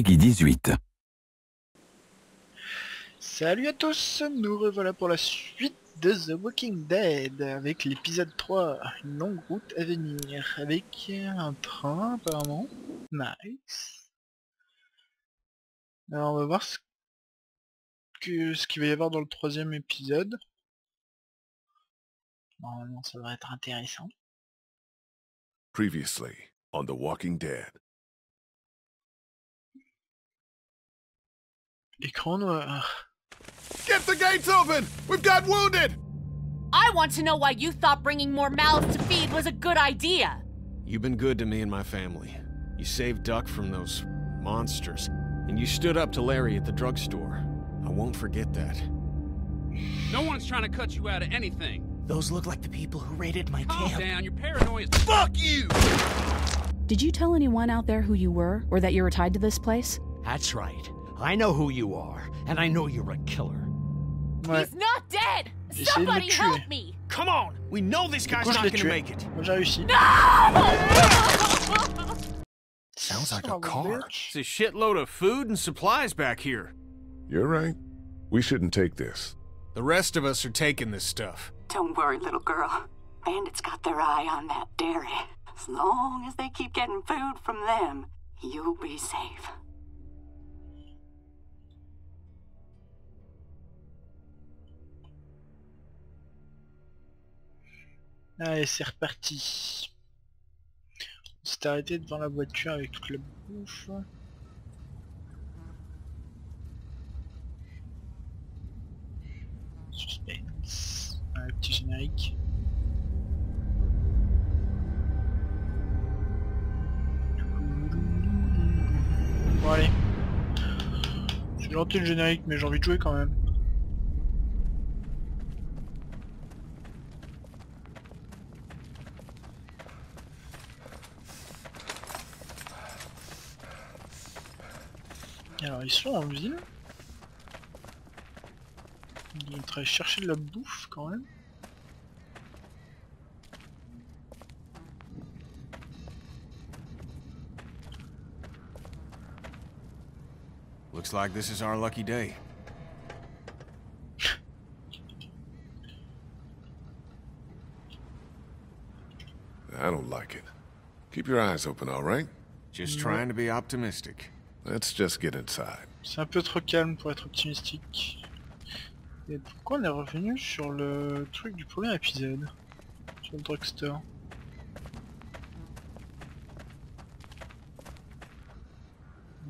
Peggy 18. Salut à tous, nous revoilà pour la suite de The Walking Dead avec l'épisode 3, une longue route à venir, avec un train apparemment. Nice. Alors on va voir ce que ce qu'il va y avoir dans le troisième épisode. Normalement ça devrait être intéressant. Previously on The Walking Dead. Écran. Uh, Get the gates open! We've got wounded! I want to know why you thought bringing more mouths to feed was a good idea. You've been good to me and my family. You saved Duck from those monsters, and you stood up to Larry at the drugstore. I won't forget that. No one's trying to cut you out of anything. Those look like the people who raided my Calm camp. down, your paranoia is- Fuck you! Did you tell anyone out there who you were, or that you were tied to this place? That's right. I know who you are, and I know you're a killer. Ouais. He's not dead! Essayez Somebody help me! Come on! We know this guy's not gonna tué. make it. Moi j'ai réussi. Sounds like a car. It's a shitload of food and supplies back here. You're right. We shouldn't take this. The rest of us are taking this stuff. Don't worry, little girl. Bandits got their eye on that dairy. As long as they keep getting food from them, you'll be safe. Allez, c'est reparti. On s'est arrêté devant la voiture avec toute la bouffe. Suspense. Un petit générique. Bon allez. C'est gentil le générique mais j'ai envie de jouer quand même. Euh, ils sont en ville. Ils sont en train chercher de la bouffe quand même. Looks like this is our lucky day. I don't like it. Keep your eyes open, all right? Just trying to be optimistic. Let's just get inside. C'est un peu trop calme pour être optimistique. Et pourquoi on est revenu sur le truc du premier épisode Sur le drugstore?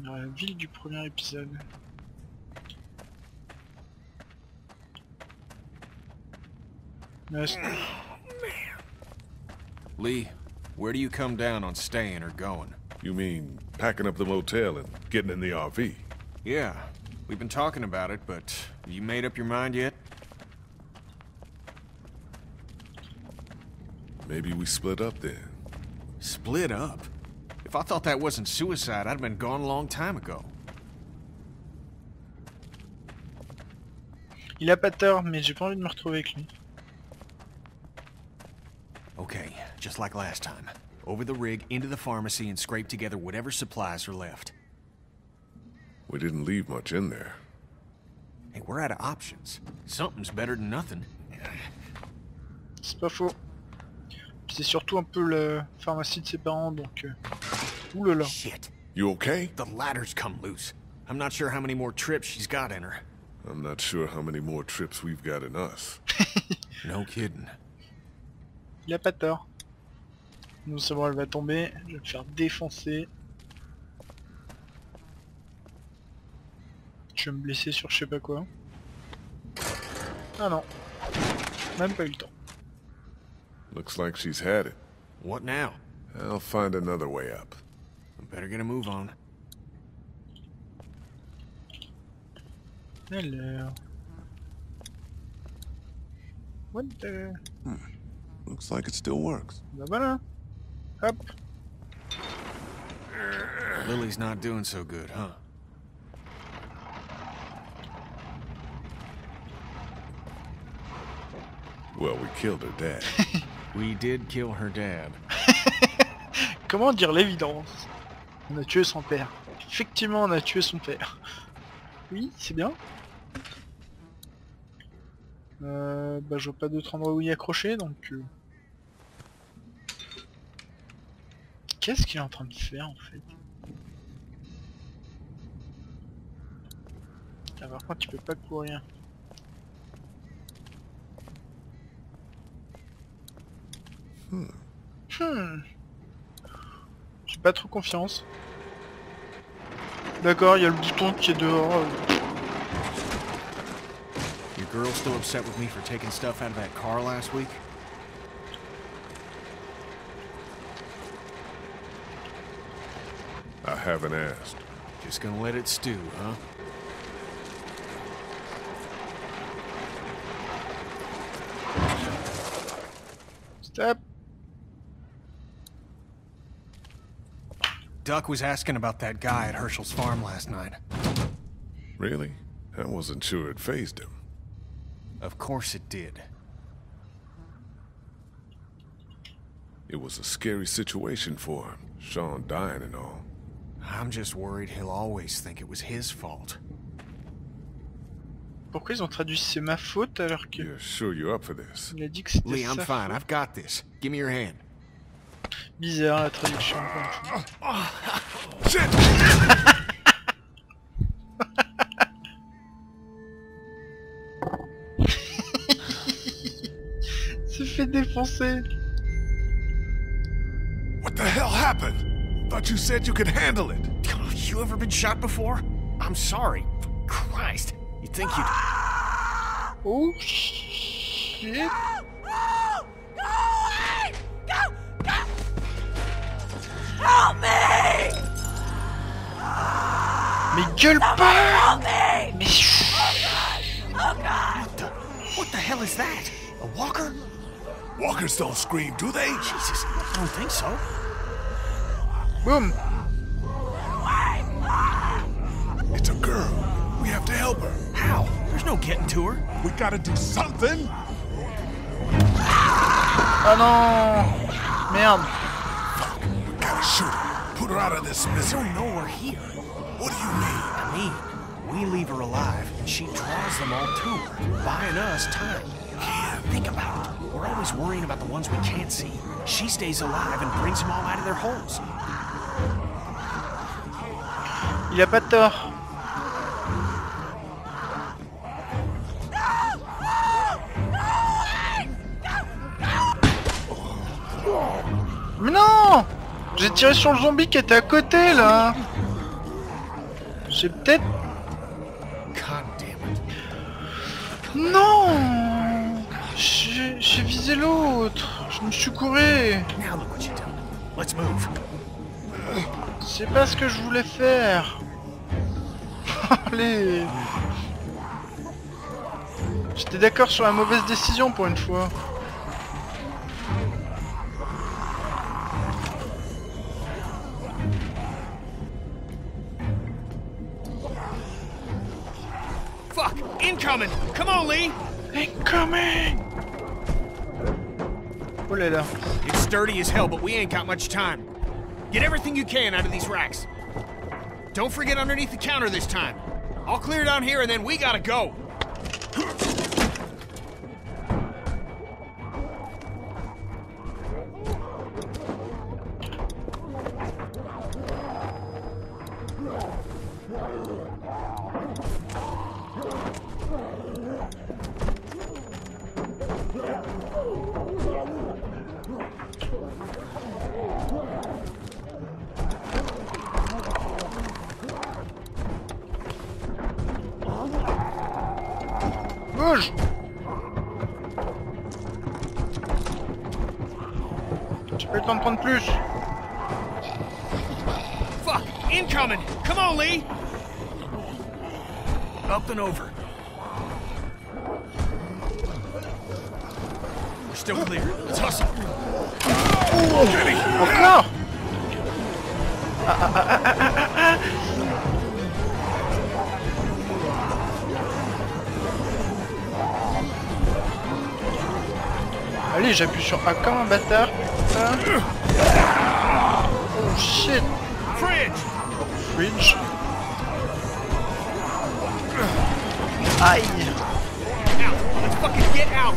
Dans la ville du premier épisode. C'est- Lee, where do you come down on staying or going? You mean packing up the motel and getting in the RV? Yeah, we've been talking about it, but have you made up your mind yet? Maybe we split up then. Split up? If I thought that wasn't suicide, I'd have been gone a long time ago. Il a pas tort, mais j'ai pas envie de me retrouver avec lui. Okay, just like last time. Over the rig, into the pharmacy, and scrape together whatever supplies are left. We didn't leave much in there. Hey, we're out of options. Something's better than nothing. C'est pas faux. C'est surtout un peu la pharmacie de ses parents, donc... Euh... Oulala. Shit. You okay? The ladder's come loose. I'm not sure how many more trips she's got in her. I'm not sure how many more trips we've got in us. No kidding. Il a pas tort. Nous savons elle va tomber, je vais me faire défoncer. Je vais me blesser sur je sais pas quoi. Ah non. Même pas eu le temps. Looks like she's had it. What now? I'll find another way up. I better get a move on. Alors... What the... Looks like it still works. Bah voilà. Hop. Lily's not doing so good, huh? Well, we killed her dad. We did kill her dad. Comment dire l'évidence? On a tué son père. Effectivement, on a tué son père. Oui, c'est bien. Euh, bah, je vois pas d'autre endroit où y accrocher, donc... euh. Qu'est-ce qu'il est en train de faire, en fait Ah, par contre, tu peux pas courir. Hmm. J'ai pas trop confiance. D'accord, il y a le bouton qui est dehors. Your girl still upset with me for taking stuff out of that car last week? I haven't asked. Just gonna let it stew, huh? Step. Duck was asking about that guy at Hershel's farm last night. Really? I wasn't sure it phased him. Of course it did. It was a scary situation for him, Shawn dying and all. I'm just worried he'll always think it was his fault. Pourquoi ils ont traduit c'est ma faute alors que You're sure you're up for this? il a dit que c'était Lee, I'm sa fine. faute? I've got this. Give me your hand. Bizarre la traduction. Shit! Se fait défoncer. What the hell happened? Thought you said you could handle it. You ever been shot before? I'm sorry. Christ. You think you'd... Oh shit. Mais gueule pas Mais chut. What the hell is that? A walker? Walkers don't scream, do they? Jesus, I don't think so. Boum It's a girl. We have to help her. How? There's no getting to her. We gotta do something. Ah non Merde We gotta shoot her. Put her out of this I misery. don't know we're here. What do you mean? I mean, we leave her alive, and she draws them all to her, buying us time. Yeah, think about it. We're always worrying about the ones we can't see. She stays alive and brings them all out of their holes. Il a pas de tort. Mais non J'ai tiré sur le zombie qui était à côté là. J'ai peut-être... Non J'ai visé l'autre. Je me suis couré. C'est pas ce que je voulais faire Allez J'étais d'accord sur la mauvaise décision pour une fois. Fuck! Incoming! Come on, Lee! Incoming Oh là là. It's sturdy as hell, but we ain't got much time. Get everything you can out of these racks. Don't forget underneath the counter this time. I'll clear down here and then we gotta go. De prendre plus. Fuck! Incoming! Come on, Lee! Up and over. We're still clear. Let's hustle. Encore? Allez, j'appuie sur A comme un bâtard. Putain. Oh shit Fridge! fridge. Aïe Out! Let's fucking get out!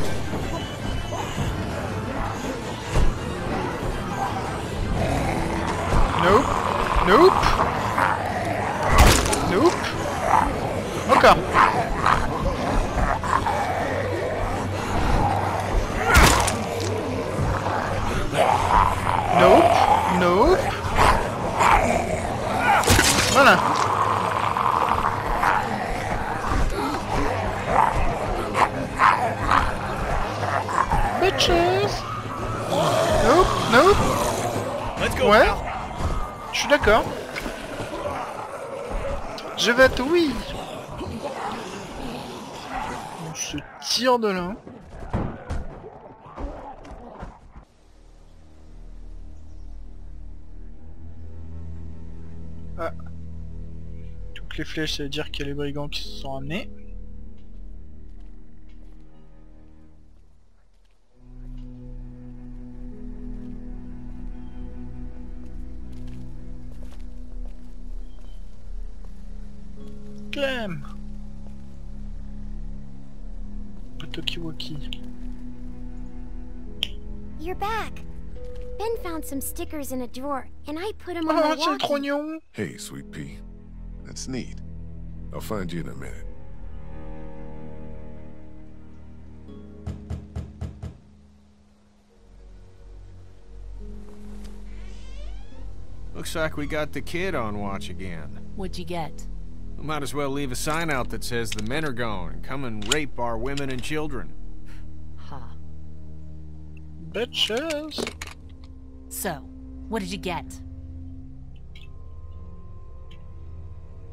Nope. Nope. Nope. Nope. Let's go, Ouais. Je suis d'accord. Je vote oui. On se tire de là. Ah. Toutes les flèches, ça veut dire qu'il y a les brigands qui se sont ramenés. Tokiwoki. You're back. Ben found some stickers in a drawer, and I put them on Oh, the c'est walkie. Hey, Sweet Pea. That's neat. I'll find you in a minute. Looks like we got the kid on watch again. What'd you get? We might as well leave a sign out that says the men are gone and come and rape our women and children. Huh. Bitches So, what did you get?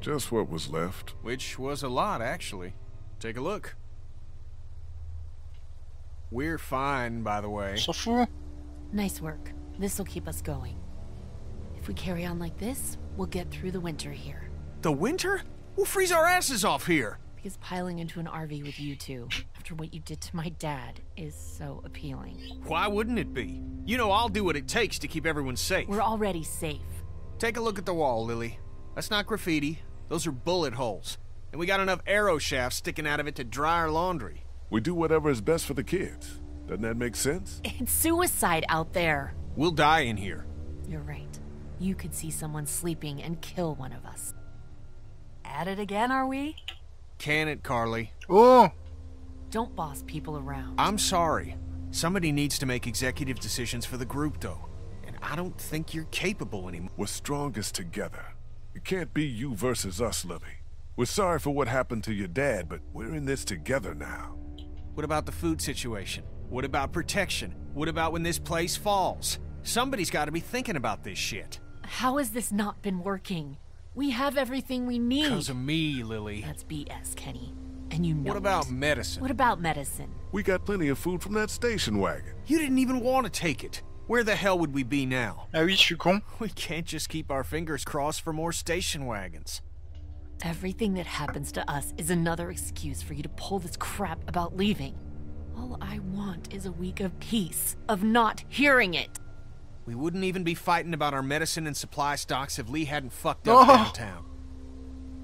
Just what was left. Which was a lot, actually. Take a look. We're fine, by the way. S'en fout Nice work. This'll keep us going. If we carry on like this, we'll get through the winter here. The winter? We'll freeze our asses off here. Because piling into an RV with you two, after what you did to my dad, is so appealing. Why wouldn't it be? You know I'll do what it takes to keep everyone safe. We're already safe. Take a look at the wall, Lilly. That's not graffiti. Those are bullet holes. And we got enough arrow shafts sticking out of it to dry our laundry. We do whatever is best for the kids. Doesn't that make sense? It's suicide out there. We'll die in here. You're right. You could see someone sleeping and kill one of us. At it again, are we? Can it, Carley? Oh Don't boss people around. I'm sorry. Somebody needs to make executive decisions for the group, though. And I don't think you're capable anymore. We're strongest together. It can't be you versus us, Lilly. We're sorry for what happened to your dad, but we're in this together now. What about the food situation? What about protection? What about when this place falls? Somebody's got to be thinking about this shit. How has this not been working? We have everything we need. Because of me, Lilly. That's BS, Kenny. And you know What about it. medicine? What about medicine? We got plenty of food from that station wagon. You didn't even want to take it. Where the hell would we be now? Ah oui, je suis con. We can't just keep our fingers crossed for more station wagons. Everything that happens to us is another excuse for you to pull this crap about leaving. All I want is a week of peace, of not hearing it. We wouldn't even be fighting about our medicine and supply stocks if Lee hadn't fucked up Oh. downtown.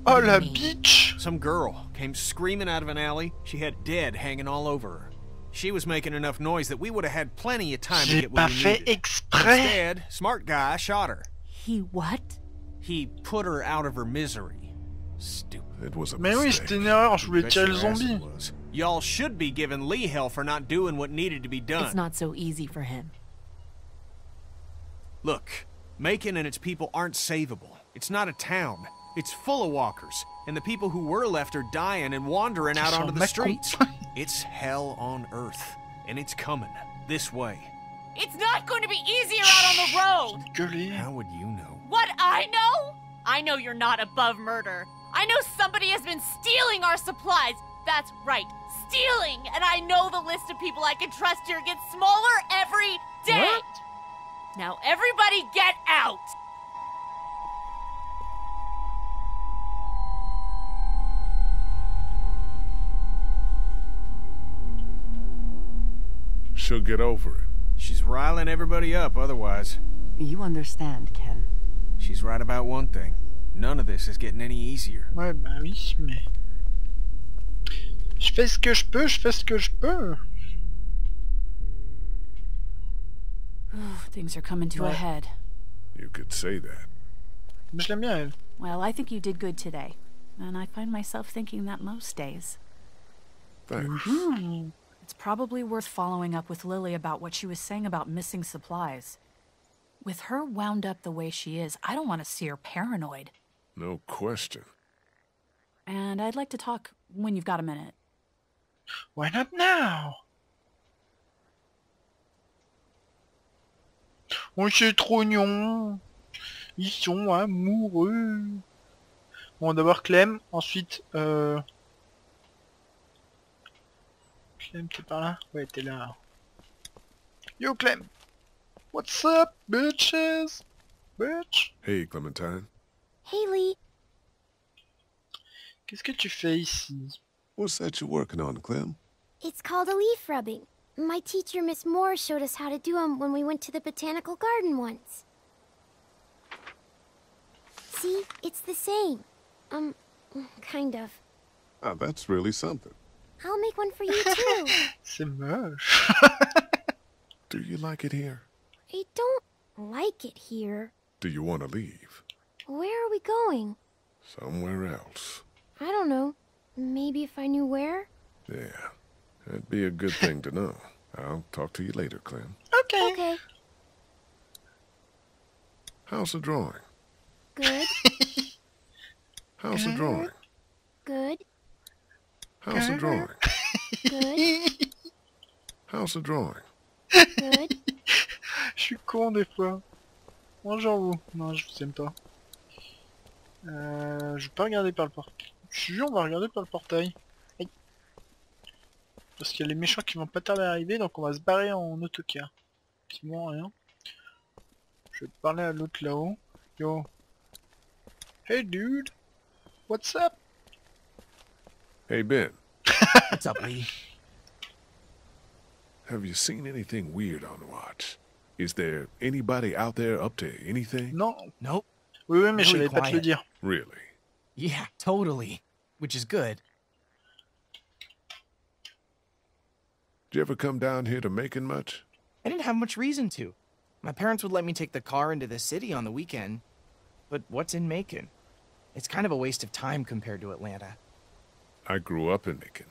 Oh la Me. bitch Some girl came screaming out of an alley. She had dead hanging all over her. She was making enough noise that we would have had plenty of time to get pas what we fait needed. exprès Instead, smart guy shot her. He what? He put her out of her misery. Stupid. It was a Mais oui, mistake. c'était une erreur, je voulais Bet tirer le your ass it zombie. Y'all should be giving Lee hell for not doing what needed to be done. It's not so easy for him. Look, Macon and its people aren't savable. It's not a town. It's full of walkers, and the people who were left are dying and wandering out onto the streets. it's hell on earth, and it's coming this way. It's not going to be easier out on the road! How would you know? What I know? I know you're not above murder. I know somebody has been stealing our supplies. That's right, stealing! And I know the list of people I can trust here gets smaller every day! What? Now everybody get out! She'll get over it. She's riling everybody up otherwise. You understand, Ken. She's right about one thing. None of this is getting any easier. Ouais, bah oui, mais... Je fais ce que je peux, je fais ce que je peux. Things are coming to a head. You could say that. Mais je l'aime bien, elle. Well, I think you did good today. And I find myself thinking that most days. Thanks. Mm-hmm. It's probably worth following up with Lilly about what she was saying about missing supplies. With her wound up the way she is, I don't want to see her paranoid. No question. And I'd like to talk when you've got a minute. Why not now Oh, c'est trop mignon. Ils sont amoureux. Bon, d'abord Clem, ensuite... Euh... Clem, t'es par là? Ouais, t'es là. Yo, Clem What's up, bitches? Bitch? Hey, Clementine. Haley, Qu'est-ce que tu fais ici? What's that you're working on, Clem? it's called a leaf rubbing. My teacher, Miss Moore, showed us how to do them when we went to the botanical garden once. See, it's the same. Um, kind of. Oh, that's really something. I'll make one for you too. C'est moche. Do you like it here? I don't like it here. Do you want to leave? Where are we going? Somewhere else. I don't know. Maybe if I knew where? Yeah, that'd be a good thing to know. I'll talk to you later, Clem. okay. Okay, How's the drawing? good, How's the drawing? good, How's the drawing? good, How's the drawing? good. Je suis con des fois. Bonjour vous. Non, je vous aime pas. Euh, je vais pas regarder par le portail. Si, on va regarder par le portail. Parce qu'il y a les méchants qui vont pas tarder à arriver, donc on va se barrer en autocar. Qui vont rien. Je vais parler à l'autre là-haut. Yo. Hey dude. What's up? Hey, Ben, What's up, Lee? have you seen anything weird on the watch? Is there anybody out there up to anything? Non. Nope. Oui, oui, mais je Really savais pas te le dire. Really? Yeah, totally. Which is good. You ever come down here to Macon much? I didn't have much reason to. My parents would let me take the car into the city on the weekend. But what's in Macon? It's kind of a waste of time compared to Atlanta. I grew up in Macon.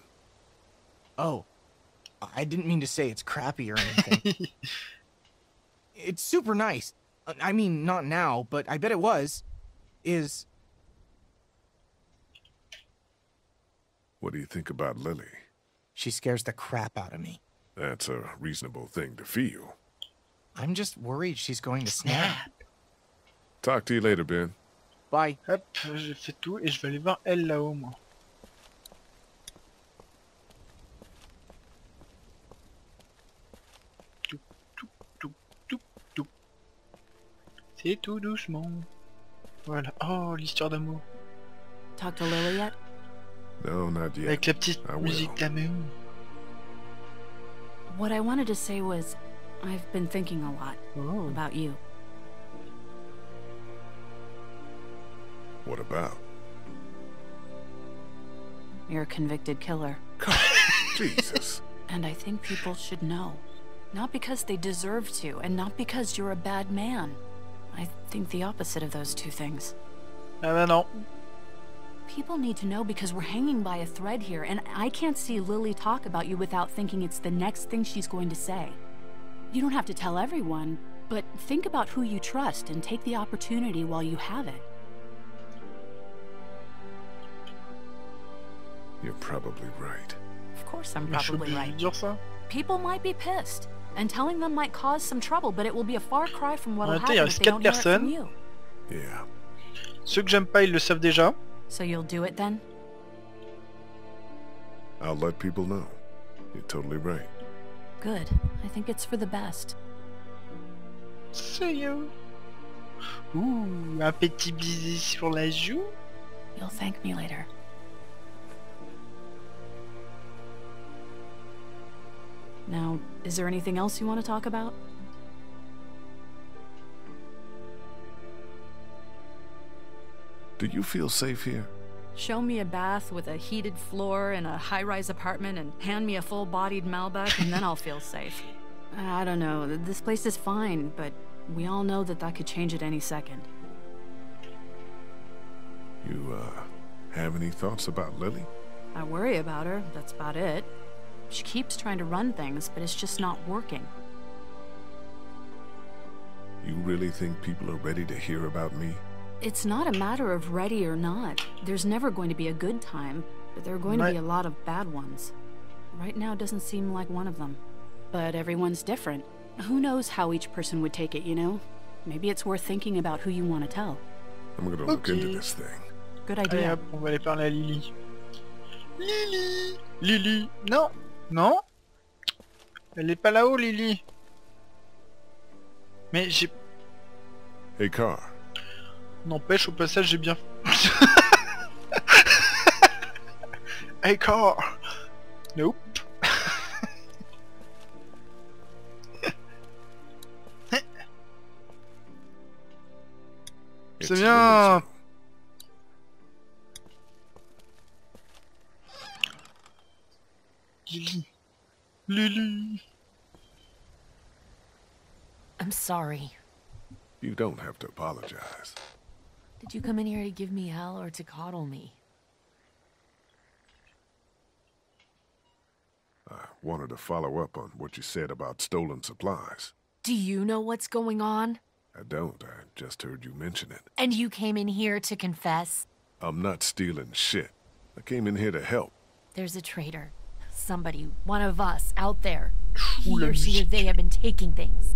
Oh, I didn't mean to say it's crappy or anything. it's super nice. Uh, I mean, not now, but I bet it was. Is What do you think about Lilly? She scares the crap out of me. That's a reasonable thing to feel. I'm just worried she's going to snap. Talk to you later, Ben. Bye. Hop, j'ai fait tout et je vais aller voir elle là-haut moi. C'est tout doucement. Voilà. Oh, l'histoire d'amour. Talk to Lilly yet? No, not yet. Avec la petite I will. musique d'amour. What I wanted to say was, I've been thinking a lot Oh. about you. What about? You're a convicted killer. Jesus. And I think people should know. Not because they deserve to, and not because you're a bad man. I think the opposite of those two things. Ah bah non. People need to know because we're hanging by a thread here, and I can't see Lilly talk about you without thinking it's the next thing she's going to say. You don't have to tell everyone, but think about who you trust and take the opportunity while you have it. You're probably right. Of course, I'm Mais probably right. de. People might be pissed, and telling them might cause some trouble, but it will be a far cry from what'll En même temps, il happen if they don't hear it from you. Yeah. Ceux que j'aime pas, ils le savent déjà. So you'll do it then? I'll let people know. You're totally right. Good. I think it's for the best. See you. Ouh, un petit bisou sur la joue. You'll thank me later. Now, is there anything else you want to talk about? Do you feel safe here? Show me a bath with a heated floor in a high rise apartment and hand me a full bodied Malbec, and then I'll feel safe. I don't know. This place is fine, but we all know that that could change at any second. You, uh, have any thoughts about Lilly? I worry about her, that's about it. She keeps trying to run things, but it's just not working. You really think people are ready to hear about me? It's not a matter of ready or not. There's never going to be a good time, but there are going to be a lot of bad ones. Right now doesn't seem like one of them. But everyone's different. Who knows how each person would take it, you know? Maybe it's worth thinking about who you want to tell. I'm gonna look into this thing. Good Allez idea. hop, on va aller parler à Lilly. Lilly Lilly Non Non Elle est pas là-haut, Lilly Mais j'ai... Hey, Car. N'empêche, au passage, j'ai bien... hey, car Nope. C'est bien Lily Lily I'm sorry. You don't have to apologize. Did you come in here to give me hell or to coddle me? I wanted to follow up on what you said about stolen supplies. Do you know what's going on? I don't. I just heard you mention it. And you came in here to confess? I'm not stealing shit. I came in here to help. There's a traitor. Somebody, one of us, out there. He or she or they have been taking things.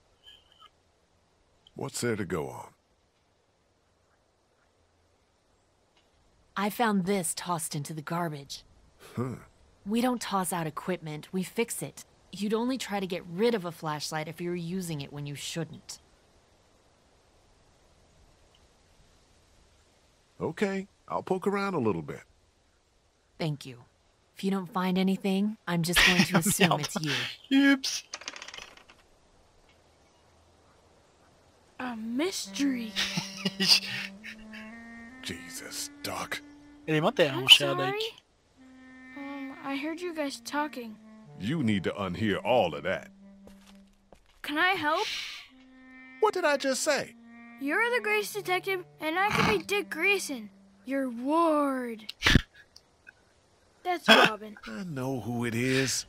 What's there to go on? I found this tossed into the garbage. Huh. We don't toss out equipment, we fix it. You'd only try to get rid of a flashlight if you were using it when you shouldn't. Okay, I'll poke around a little bit. Thank you. If you don't find anything, I'm just going to assume it's you. Oups A mystery. Jesus, Doc. Élémentaire, I'm mon cher sorry. Um, I heard you guys talking. You need to unhear all of that. Can I help? What did I just say? You're the Grace Detective, and I can be Dick Grayson, your ward. That's Robin. I know who it is.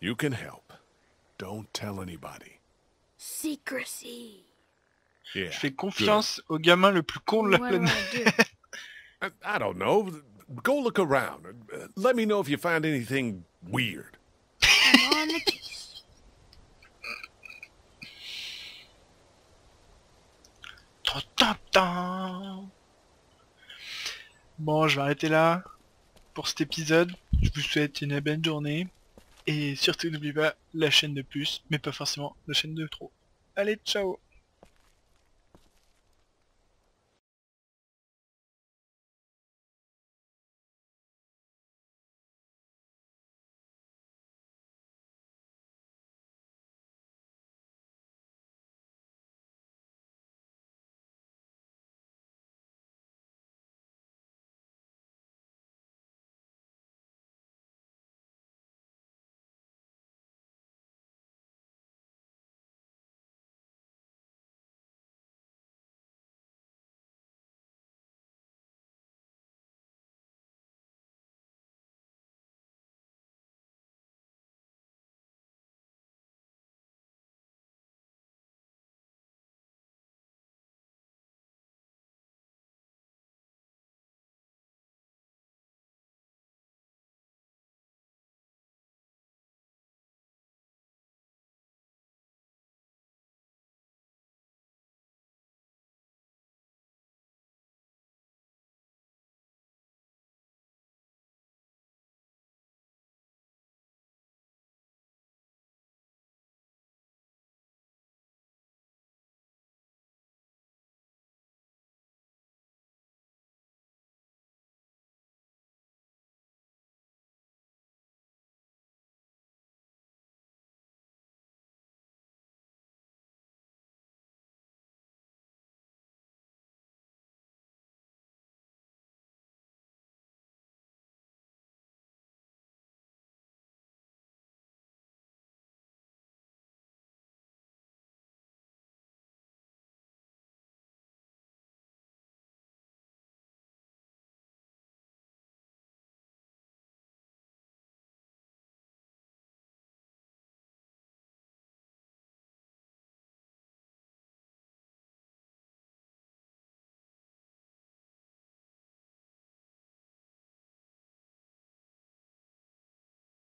You can help. Don't tell anybody. Secrecy. Yeah. Je fais confiance au gamin le plus con de la planète. I do? I, I don't know. Go look around. Let me know if you find anything weird. I'm on the case. Tan, tan, tan. Bon, je vais arrêter là pour cet épisode. Je vous souhaite une belle journée. Et surtout n'oubliez pas la chaîne de plus, mais pas forcément la chaîne de trop. Allez, ciao